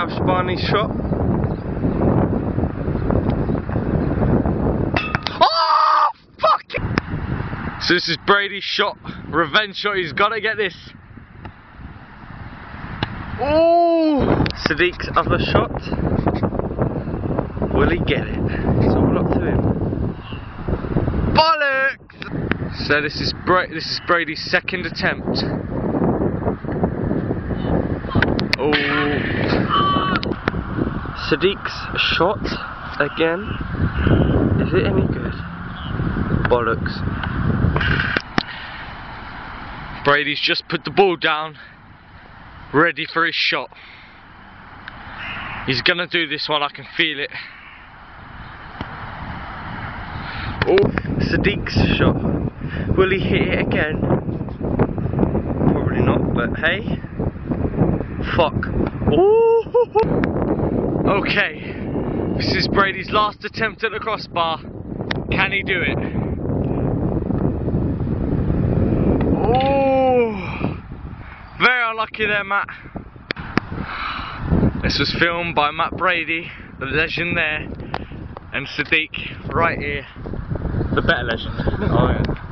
Shbani's shot. Oh, fuck! So this is Brady's shot, revenge shot. He's got to get this. Oh, Sadik's other shot. Will he get it? It's all up to him. Bollocks! So this is Bra this is Brady's second attempt. Oh, Sadik's shot again. Is it any good? Bollocks. Brady's just put the ball down, ready for his shot. He's gonna do this one, I can feel it. Oh, Sadik's shot. Will he hit it again? Probably not, but hey. Fuck. Ooh. Okay. This is Brady's last attempt at the crossbar. Can he do it? Oh. Very unlucky there, Matt. This was filmed by Matt Brady, the legend there, and Sadik right here, the better legend. Oh, yeah.